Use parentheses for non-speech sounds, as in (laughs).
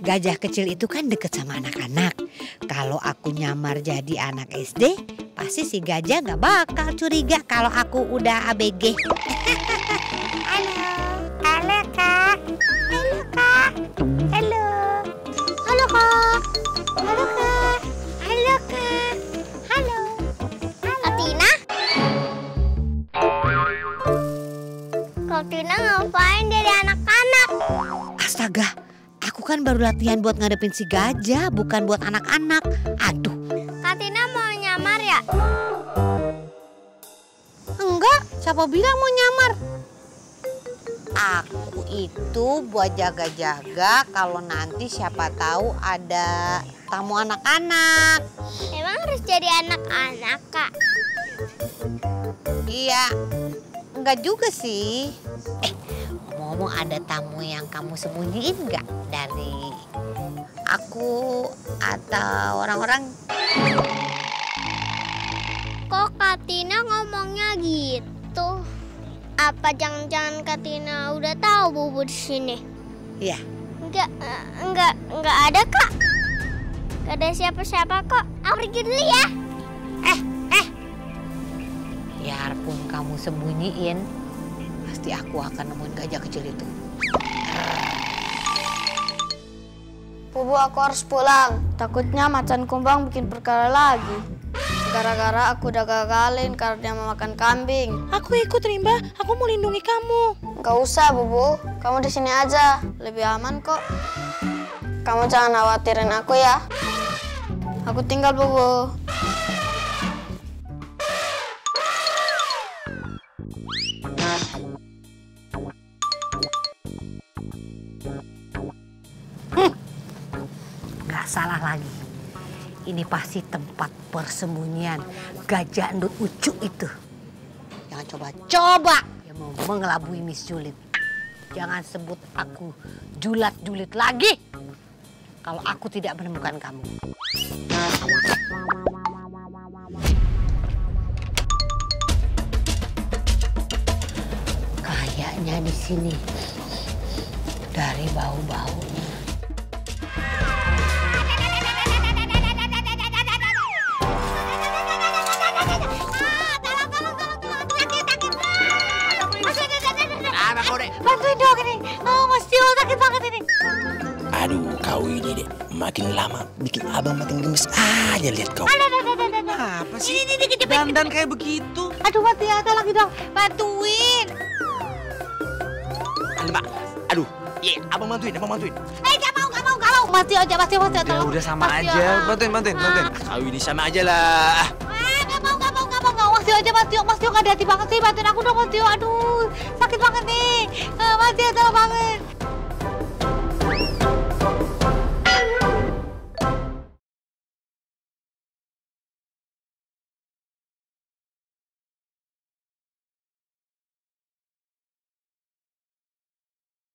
Gajah kecil itu kan deket sama anak-anak. Kalau aku nyamar jadi anak SD, pasti si gajah nggak bakal curiga kalau aku udah ABG. (laughs) halo, halo kak, halo kak, halo, halo kak, halo kak, halo kak, halo. Katina? Katina ngapain jadi anak-anak? Astaga, kan baru latihan buat ngadepin si gajah, bukan buat anak-anak. Aduh, Katina mau nyamar ya? enggak. Siapa bilang mau nyamar? Aku itu buat jaga-jaga kalau nanti siapa tahu ada tamu anak-anak. Emang harus jadi anak-anak, Kak? Iya, enggak juga sih. Eh, ngomong ada tamu yang kamu sembunyiin nggak dari aku atau orang-orang? Kok Katina ngomongnya gitu? Apa jangan-jangan Katina udah tahu Bubu di sini? Iya. Enggak, eh, enggak, enggak ada, Kak. Enggak ada siapa-siapa kok. Aku pergi dulu ya. Biarpun kamu sembunyiin, pasti aku akan nemuin gajah kecil itu. Bubu aku harus pulang. Takutnya macan kumbang bikin perkara lagi. Gara-gara aku udah gagalin karena dia memakan kambing. Aku ikut Rimba, aku mau lindungi kamu. Gak usah, Bubu. Kamu di sini aja. Lebih aman kok. Kamu jangan khawatirin aku ya. Aku tinggal, Bubu. Salah lagi. Ini pasti tempat persembunyian gajah endut ucu itu. Jangan coba-coba yang mau mengelabui Miss Julit. Jangan sebut aku julat-julit lagi. Kalau aku tidak menemukan kamu. Kayaknya di sini dari bau-baunya. Bantuin dong ini. Oh, Mas Tio sakit banget ini. Aduh, kau ini deh. Makin lama bikin abang makin gemes aja lihat kau. Apa sih? Ini, ini, Dandan kayak begitu. Aduh, Mas Tio, tolong dong. Bantuin. Aduh, Mbak. Aduh, iya, abang bantuin, abang bantuin. Eh, gak mau, gak mau, gak mau. Mas Tio aja, Mas Tio, Mas Tio, Ya tolong. udah sama aja. Bantuin, bantuin, bantuin. Kau ini sama aja lah. Tio aja, Mas Tio. Mas Tio gak ada hati banget sih. Bantuin aku dong, Mas Tio. Aduh, sakit banget nih. Ah, Mas Tio, tolong banget.